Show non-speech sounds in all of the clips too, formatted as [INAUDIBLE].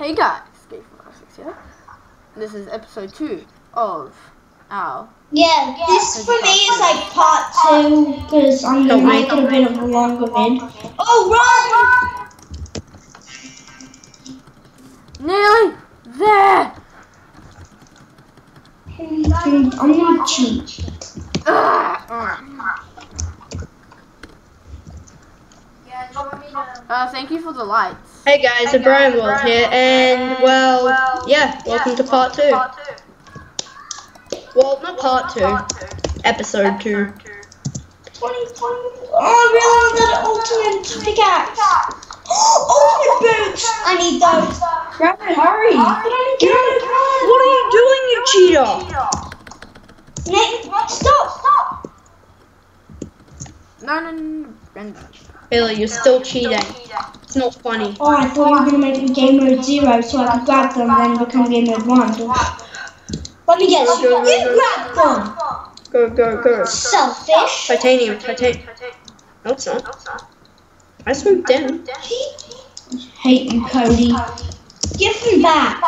Hey guys, Skate from Six here. This is episode two of our. Yeah, this for me is like part two because I'm gonna make it a bit of a longer vid. Oh, run! Nearly there! run! I'm gonna cheat. Uh, thank you for the lights. Hey guys, O'Brien World here, and well, yeah, welcome to part two. Well, not part two, episode two. 20, 20. Oh, I really want that ultimate pickaxe. [GASPS] Oh, my boots! I need those. Grab it, hurry! Get on What are you doing, you cheater? Nick, stop, stop. No, no, no, Brendan. Billy, you're still cheating. It's not funny. Oh, I thought you were gonna make me game mode zero so I could grab them and then become game mode one. Let me guess. You grab them. Go, go, go. Selfish. Titanium, titanium. No, it's not. I swooped in. Hate you, Cody. Give them back.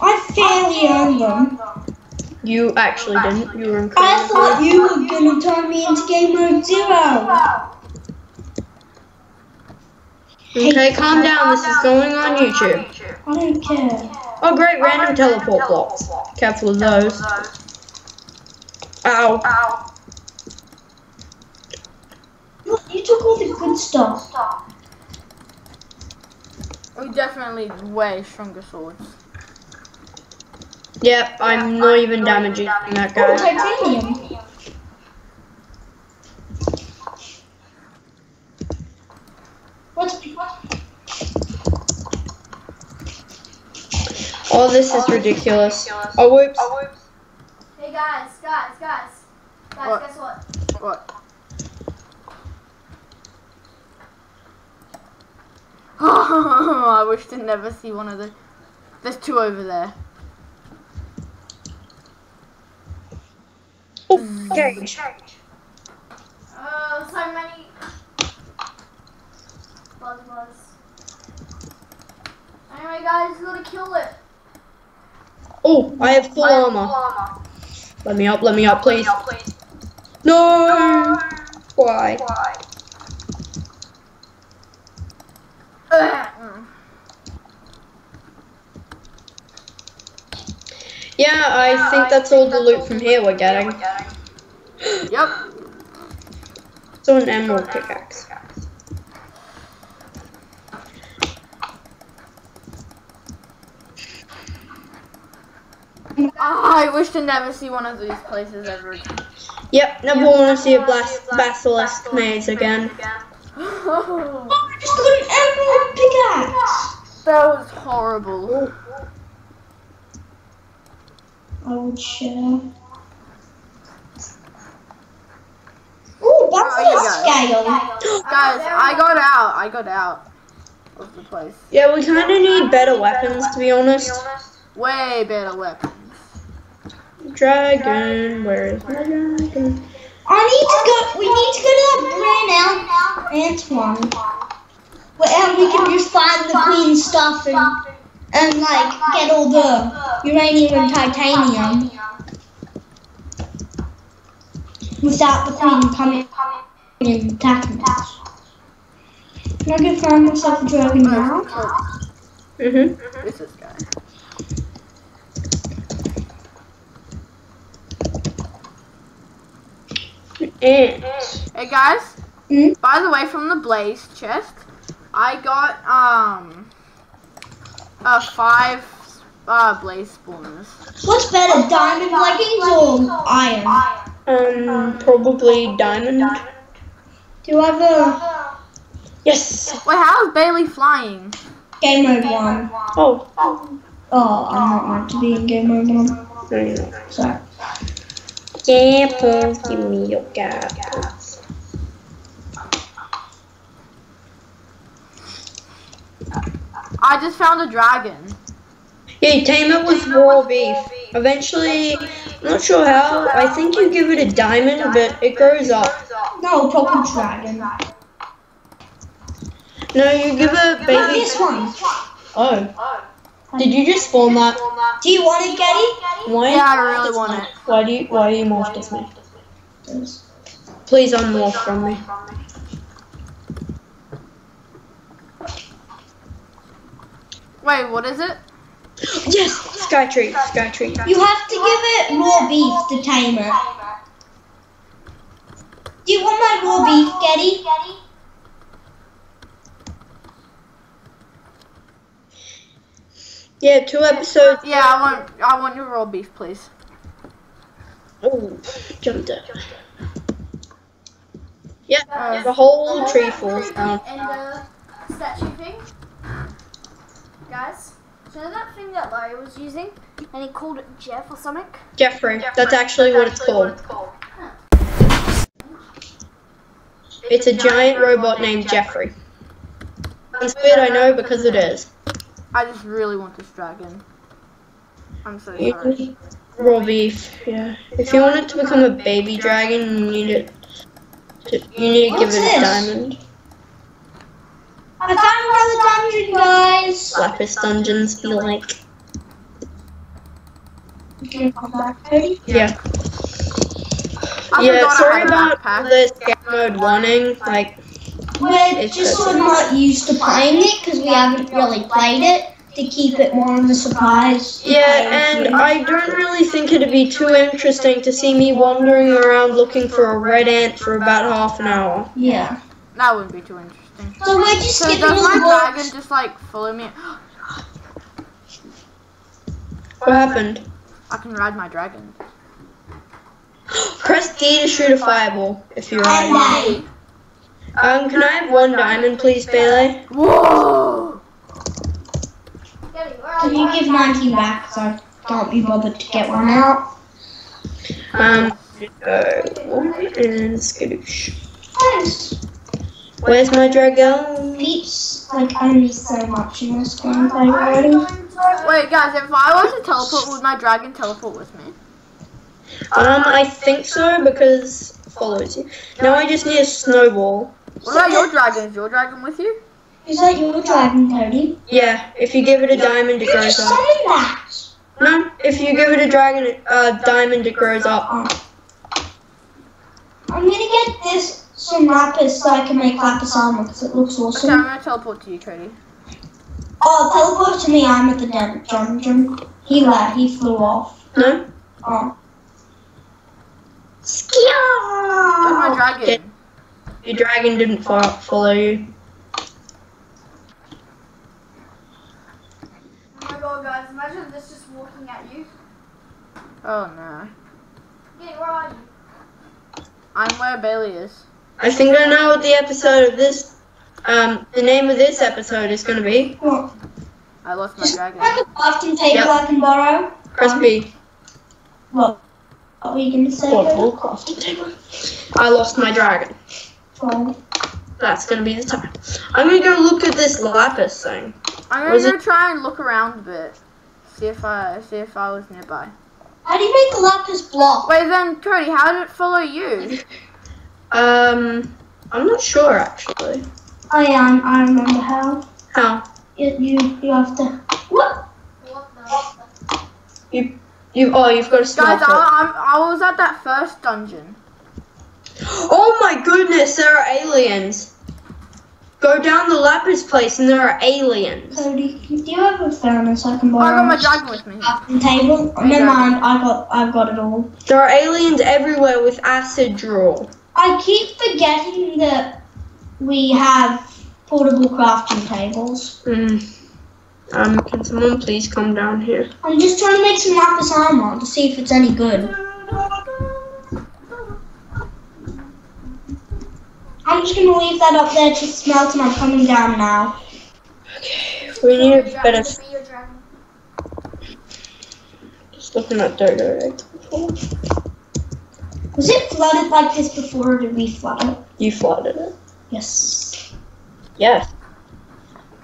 I fairly earned them. You actually didn't. You were incredible. I thought you were gonna turn me into game mode zero. Okay, calm down. This is going on YouTube. I don't care. Oh, great, oh, random teleport blocks. Careful of those. Ow. Look, you took all the good stuff. We definitely way stronger swords. Yep, I'm not even damaging that guy. Oh, guy. titanium. What's Oh, this is ridiculous. Oh, oh, whoops. Hey guys, guys, guys. Guys, What? guess what? What? [LAUGHS] I wish to never see one of the. There's two over there. Oh, cage. Oh, so many. Buzz, buzz. Anyway, guys, gotta kill it. Oh, I have full armor. Let me up, let me up, please. No! Why? Mm. [CLEARS THROAT] Yeah, I think that's all the loot from here we're getting. [GASPS] Yep. So an emerald pickaxe. Ah, I wish to never see one of these places ever again. Yep, never want to see a blas- basilisk maze again. [GASPS] Oh, I just got an emerald pickaxe. That was horrible. I would share. Ooh, Oh, a scale. [GASPS] Guys, I got out. I got out of the place. Yeah, we kind of need better weapons, to be honest. Way better weapons. Dragon, where is my dragon? I need to go. We need to go to that brand Antoine. Where we can just find the queen stuff and and like get all the uranium and titanium without the queen coming and attacking us. Can I go find myself a dragon now? Mm-hmm. Who's this guy? And Hey guys. Hmm? By the way, from the blaze chest, I got um uh five uh blaze spawners. What's better, diamond leggings or iron? um, probably diamond. Do you have a Yes. Wait, how's Bailey flying? game mode one? Oh. Oh, I'm not meant to be in game mode one. No, you're. Sorry. Yeah, please give me your gas. I just found a dragon. Yeah, you tame it with raw beef. Eventually, I'm not sure how. I think you give it a diamond, but it grows up. No, proper dragon. No, you give it baby. this one. Oh. Did you just spawn that? Do you want it, Geddy? Why? Yeah, I really want it. Why do you why do you morph as me? Please unmorph from me. Wait, what is it? Yes! Sky tree, sky tree. You have to give it raw beef to tame it. Do you want my raw beef, Geddy? Yeah, two episodes. Yeah, I want I want your raw beef, please. Oh, jumped it. Yeah, Uh, the whole tree falls down. And uh, statue thing. Guys, So you know that thing that Larry was using? And he called it Jeff or something? Jeffrey, that's actually what it's called. It's a giant robot named Jeffrey. It's weird, I know, because it is. I just really want this dragon. I'm so sorry. need raw beef, yeah. If you want it to become a baby dragon, you need it. To, you need to give What's it a diamond. I found another dungeon, guys. Lapis dungeons be like. Okay, come back, Cody. Yeah. Yeah, sorry about backpack. this mode warning. Like, We're just good. sort of not used to playing it because we haven't really played it to keep it more of a surprise. yeah, and I don't really think it'd be too interesting to see me wandering around looking for a red ant for about half an hour. Yeah. That wouldn't be too interesting. So we're just So skipping does all my the dragon blocks. just like follow me? [GASPS] What happened? I can ride my dragon. Press D to shoot a fireball if you're And right. I. Um, can I have one diamond, please, Bailey? Whoa! Geddy, where are Can you give 19 back? So I can't be bothered to get one out. Um, uh, and skadoosh. Where's my dragon? Peeps, like, I miss so much in this gameplay already. Wait, guys, if I was to teleport, would my dragon teleport with me? Um, I think so because it follows you. Now I just need a snowball. What about your dragon? Is your dragon with you? Is that your dragon, Cody? Yeah, if you give it a diamond, it Who grows just up. summoned that? No, if you give it a dragon, uh, diamond, it grows up. I'm gonna get this some lapis so I can make lapis armor because it looks Okay, I'm awesome. gonna teleport to you, Cody. Oh, teleport to me. I'm at the dun- dungeon. He left. He flew off. No? Oh. Where's my Skia! dragon? Your dragon didn't fo- follow you. Oh my god, guys, imagine this just walking at you. Oh no. Geddy, where are you? I'm where Bailey is. I think I know what the episode of this, um, the name of this episode is gonna be. What? I lost my Just dragon. like a crafting table Yep. I can borrow. Press B. What? What were you gonna say? Portable crafting table. I lost my dragon. That's gonna be the time. I'm gonna go look at this lapis thing. I'm gonna go it- try and look around a bit. See if I see if I was nearby. How do you make a lapis block? Wait, then Cody, how did it follow you? [LAUGHS] Um, I'm not sure actually. Oh yeah, I, I remember how. How? You, you, you have to. What? What the? You, oh, you've got to Guys, stop it. I, I'm, I was at that first dungeon. Oh my goodness, there are aliens. Go down the lapis place and there are aliens. Cody, do you have a furnace I can borrow? I got my dragon with me. crafting table. Oh, never mind. I got, I've got it all. There are aliens everywhere with acid draw. I keep forgetting that we have portable crafting tables. Hmm. Um, can someone please come down here? I'm just trying to make some lapis armor to see if it's any good. I'm just gonna leave that up there to smelt and I'm coming down now. Okay, we need a Your better. dragon, be your dragon. Just looking at Dodo right. Was it flooded like this before or did we flood it? You flooded it. Yes. Yes.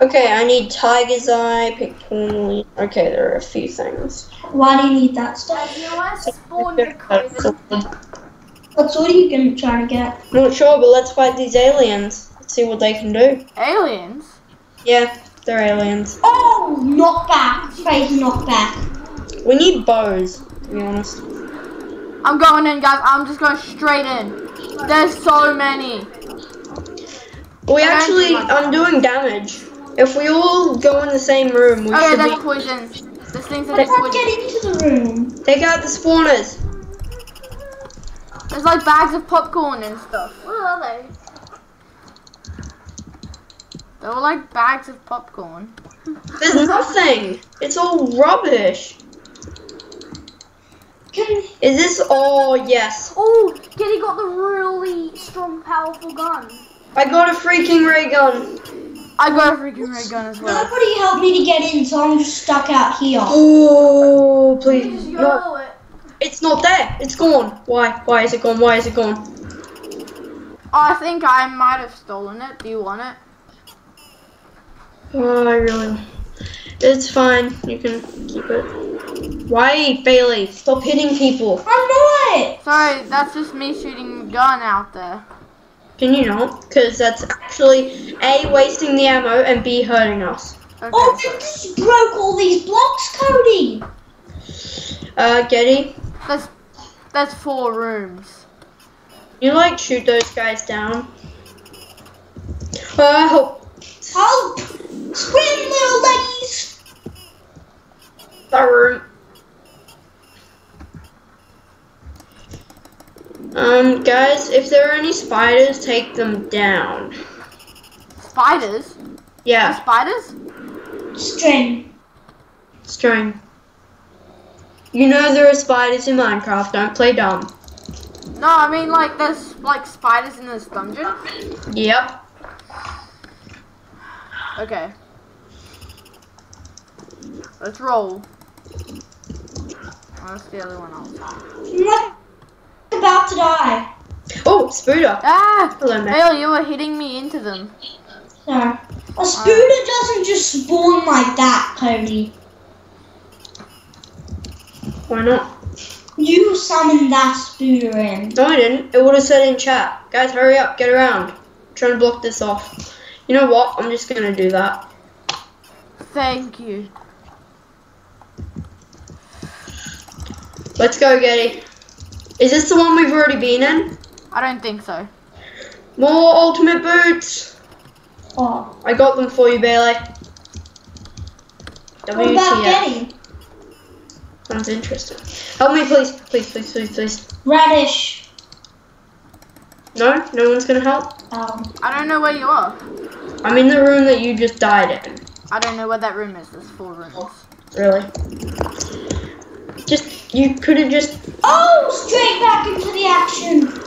Okay, I need tiger's eye, pink tourmaline. Okay, there are a few things. Why do you need that stuff? You know what? Spawn the [LAUGHS] craven. What sword are you gonna try to get? Not sure, but let's fight these aliens. Let's see what they can do. Aliens? Yeah, They're aliens. Oh, knockback. Crazy knockback. We need bows, to be honest. I'm going in, guys. I'm just going straight in. There's so many. We I don't actually, do I'm doing damage. If we all go in the same room, we Oh yeah, should that's be. poison. This thing's How like did poison. get into the room? Take out the spawners. There's like bags of popcorn and stuff. What are they? They were like bags of popcorn. There's nothing. It's all rubbish. Can, Is this? Oh yes. Oh, Kitty got the really strong, powerful gun. I got a freaking ray gun. I got a freaking ray gun as well. nobody helped me to get in, so I'm just stuck out here. Oh You please. just No, YOLO it. It's not there. It's gone. Why? Why is it gone? Why is it gone? Oh, I think I might have stolen it. Do you want it? Oh, I really. It's fine. You can keep it. Why, Bailey? Stop hitting people. I'm not. Sorry, that's just me shooting a gun out there. Can you not? Because that's actually A, wasting the ammo, and B, hurting us. Okay. Oh, they just broke all these blocks, Cody. Uh, Geddy, There's, there's four rooms. you like shoot those guys down? Uh, help. Help! Swim, little ladies. The room. Um, guys, if there are any spiders, take them down. Spiders? There's Yeah, spiders? String. string. You know there are spiders in Minecraft, don't play dumb. No, I mean like there's like spiders in this dungeon. Yep. Okay. Let's roll. Oh, that's the other one else. I'm about to die. Oh, Spooder. Ah! Hello, Matt. You were hitting me into them. So, a spooner doesn't just spawn like that, Cody. Why not? You summoned that spooner in. No, I didn't. It would have said in chat. Guys, hurry up, get around. I'm trying to block this off. You know what? I'm just gonna do that. Thank you. Let's go, Geddy. Is this the one we've already been in? I don't think so. More ultimate boots. Oh. I got them for you, Bailey. What about WTF. Getting? Sounds interesting. Help me, please. Please, please, please, please. Radish. No? No one's gonna help? Um, I don't know where you are. I'm in the room that you just died in. I don't know where that room is. There's four rooms. Really. Just, you could have just oh, straight back into the action.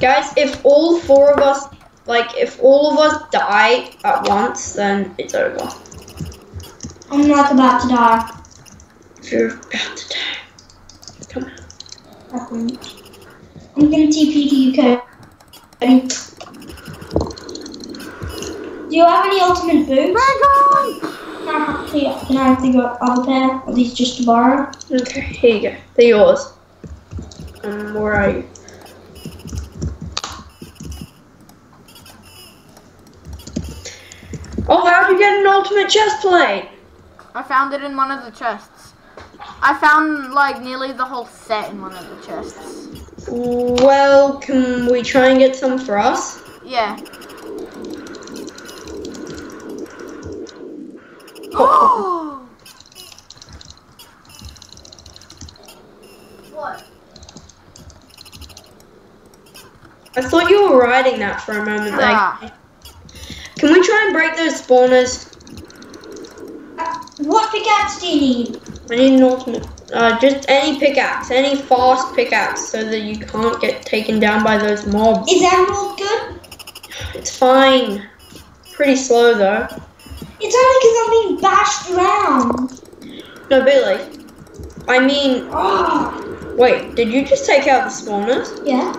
Guys, if all four of us, like, if all of us die at once, then it's over. I'm not about to die. You're about to die. Come on. I wouldn't. I'm gonna TP to you, Cody. Do you have any ultimate boots? Dragon! Can I have to, can I have to go other pair? Are these just to borrow? Okay, here you go. They're yours. Um, where are you? Oh, how'd you get an ultimate chest plate? I found it in one of the chests. I found like nearly the whole set in one of the chests. Well, can we try and get some for us? Yeah. Oh. [GASPS] What? I thought you were riding that for a moment there. Ah. Can we try and break those spawners? Uh, what pickaxe do you need? I need an ultimate. Uh, just any pickaxe, any fast pickaxe, so that you can't get taken down by those mobs. Is emerald good? It's fine. Pretty slow though. It's only because I'm being bashed around. No, Billy. I mean, Oh, wait. Did you just take out the spawners? yeah.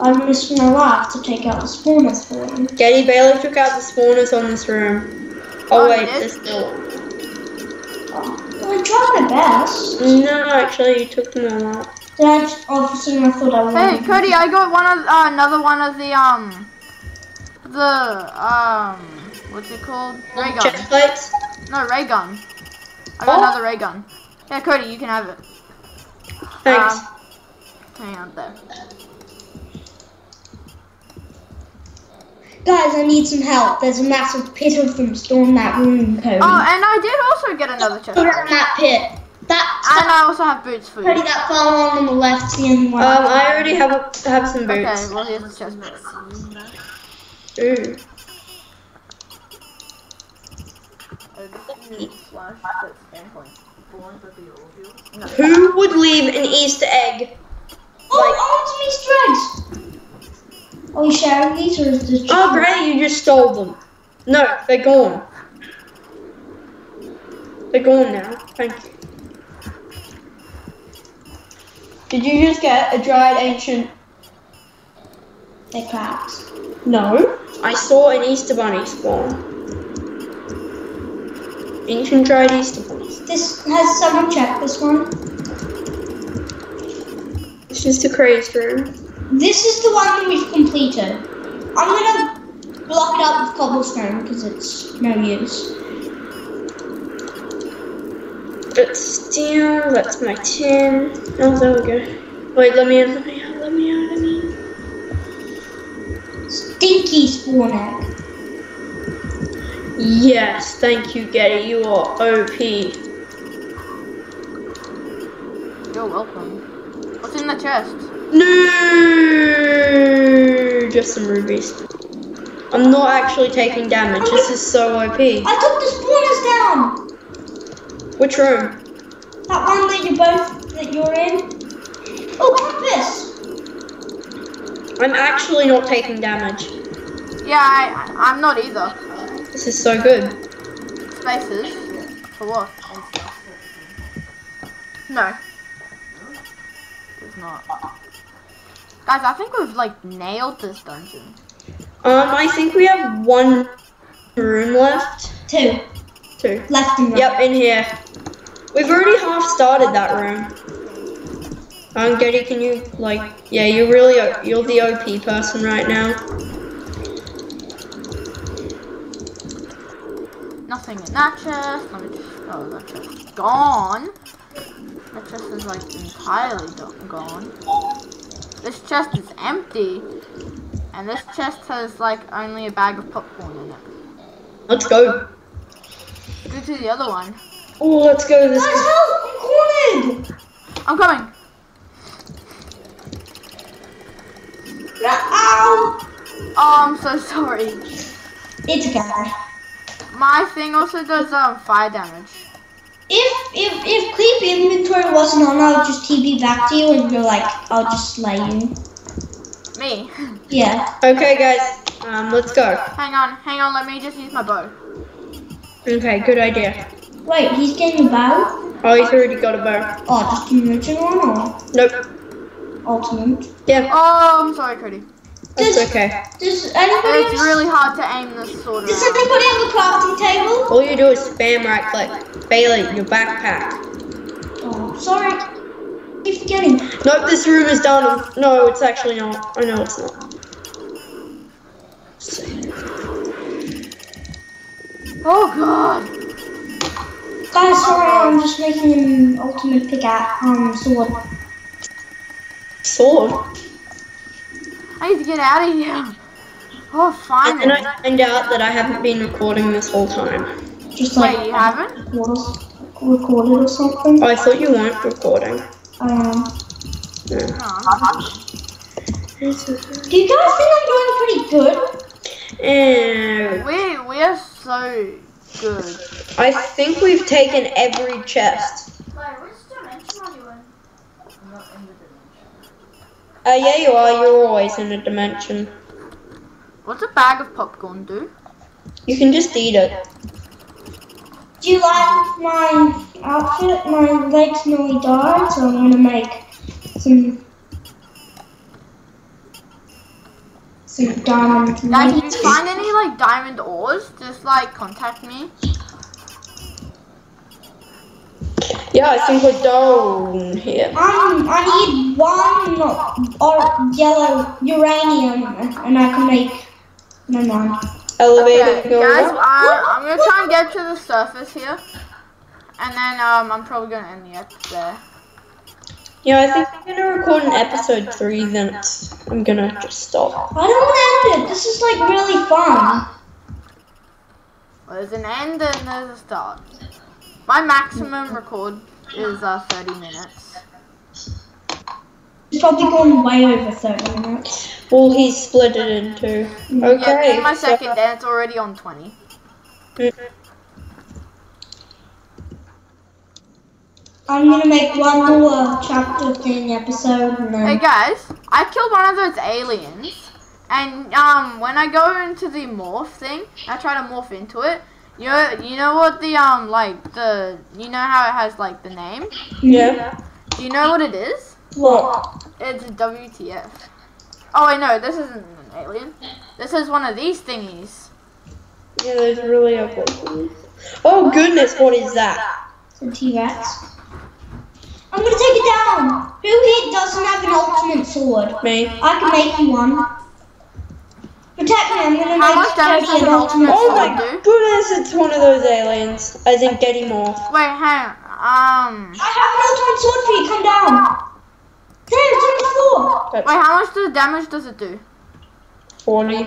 I risked my life to take out the spawners for him. Geddy Bailey took out the spawners on this room. Oh, Oh, wait, did? there's still. Well, I tried my best. No, actually, you took them all out. Then I just, all of a sudden I thought I wanted Hey, Cody, I got one of uh, another one of the um the um what's it called? Ray gun. Chest. No, ray gun. I got Oh. another ray gun. Yeah, Cody, you can have it. Thanks. Um, hang on there. Guys, I need some help. There's a massive pit of them storm that room, Cody. Oh, and I did also get another chest. Put it in that pit. That And I also have boots for you. Cody, you. that far on the left's the only one. um, I already have have some boots. Okay, well here's the chest. plate. Ooh. Who would leave an Easter egg? oh, I want some Easter eggs. Oh, Are we sharing these or is this just Oh, great! You just stole them. No, they're gone. They're gone now. Thank you. Did you just get a dried ancient? They're crabs. No. I saw an Easter bunny spawn. Ancient dried Easter bunnies. This has someone checked this one. It's just a crazed room. This is the one that we've completed. I'm gonna block it up with cobblestone because it's no use. But still, that's my tin. Oh, there we go. Wait, let me in, let me out, let me out, let me in. Stinky spawn egg. Yes, thank you, Geddy. You are OP. You're welcome. What's in the chest? No, just some rubies. I'm not actually taking damage. This is so OP. I took the spawners down. Which room? That one that you both that you're in. Oh, compass. I'm actually not taking damage. Yeah, I, I'm not either. This is so good. Spaces. For what? No. It's not. Guys, I think we've like nailed this dungeon. Um, I think we have one room left. Two Two. left and right. Yep, in here. We've already half started that room. Um, Geddy, can you like? Yeah, you're really you're the OP person right now. Nothing in that chest. Let me just. Oh, that chest is gone. That chest is like entirely gone. This chest is empty. And this chest has like only a bag of popcorn in it. Let's go. Go to the other one. Oh, let's go to this. Guys, help! I'm cornered. I'm coming. Ow! Oh, I'm so sorry. It's okay. My thing also does um fire damage. If if if keep inventory wasn't on, I would just TP back to you and you're like, I'll just slay you. Me. Yeah. Okay, guys. Um, let's go. hang on, hang on. Let me just use my bow. Okay, good idea. Wait, he's getting a bow? Oh, he's already got a bow. Oh, just a merchant one or Nope. ultimate? Yeah, Oh, I'm sorry, Cody. That's Does- okay. Does anybody It's really hard to aim this sword Does around. anybody have a crafting table? All you do is spam right click. Bailey, your backpack. Oh, sorry. Keep forgetting. Nope, this room is done. No, it's actually not. I know it's not. Oh god. Guys, sorry, I'm just making an ultimate pickaxe um sword. Sword. I need to get out of here. Oh, fine. And finally. then I find out that I haven't been recording this whole time. Just like you haven't? recorded, recorded or something. Oh, I thought you weren't recording. Um, No. No, I'm not. do you guys think I'm doing pretty good? And We we are so good. I think we've taken every chest. Wait, which dimension are you in? Uh, yeah, you are. You're always in a dimension. What's a bag of popcorn do? You can just eat it. Do you like my outfit? My legs nearly died, so I'm gonna make some some diamond. Guys, if you find any like diamond ores, just like contact me. Yeah, I think we're down here. Um, I need one or yellow uranium, and I can make. Never mind. elevator Okay, guys, up. I, I'm gonna try and get to the surface here, and then um, I'm probably gonna end the episode there. Yeah, I think I'm gonna record an episode three, then it's, I'm gonna just stop. I don't want to end it. This is like really fun. Well, there's an end and there's a start. My maximum record is uh 30 minutes. He's probably gone way over 30 minutes. Well, he's split it in two. Yeah, Okay. this is my second day. It's already on 20. I'm gonna make one more chapter thing episode and Hey guys, I killed one of those aliens, and um, when I go into the morph thing, I try to morph into it. You know, you know what the um, like the, you know how it has like the name. Yeah. Do you know what it is? What? It's a WTF. Oh wait, no, this isn't an alien. This is one of these thingies. Yeah, there's really ugly ones. Oh goodness, what is that? The T-Rex. I'm gonna take it down. Who here doesn't have an ultimate sword? Me. I can make you one. Protect me. I'm gonna How make much damage does an an ultimate ultimate Oh sword. my do? goodness, it's one of those aliens. As in getting off. Wait, hang. Um, I have an ultimate sword for you. Come down. There, it's on the floor. wait, how much does damage does it do? 40.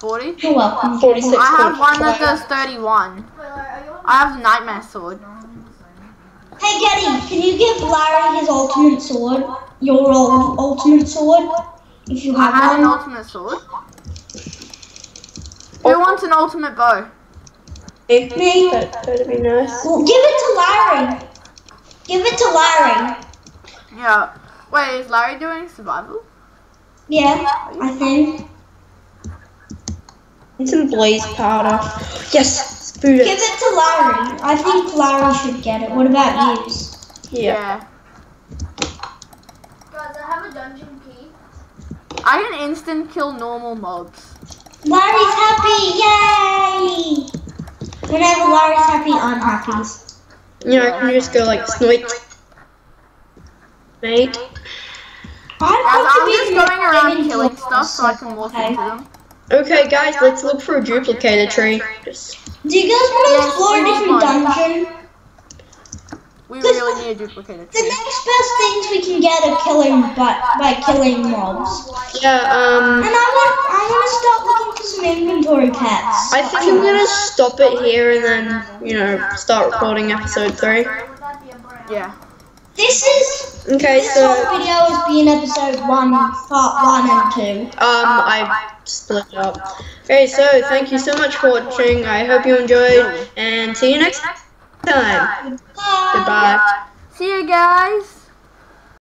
40. You're welcome. 46. I have one that does 31. I have nightmare sword. Hey, Geddy, can you give Larry his ultimate sword? Your old ultimate sword? If you I have have an one. ultimate sword. Who wants an ultimate bow? Me. That, that'd be nice. Well, give it to Larry. Give it to Larry. Yeah. Wait, is Larry doing survival? Yeah, I think. And some blaze powder. Yes! Food Give it to Larry. I think Larry should get it. What about you? Yeah. Guys, I have a dungeon key. I can instant kill normal mobs. Larry's happy! Yay! Whenever Larry's happy, I'm happy. You know, I can just go like snoit. Mate. I'd Guys, like to I'm just going around inventory killing stuff so I can walk okay? into them. Okay, guys, let's look for a duplicator tree. Just Do you guys want to explore a different dungeon? We really need a duplicator The next best things we can get are killing by, by killing mobs. yeah, um, And I want I want to start looking for some inventory pets. I think I'm gonna stop it here and then you know start recording episode three. Would that be a brand? Yeah. This is Okay, this so whole video has been episode one, part one and two. um, I split it up. Okay, so thank you so much for watching. I hope you enjoyed, and see you next time. Bye. Goodbye. See you guys.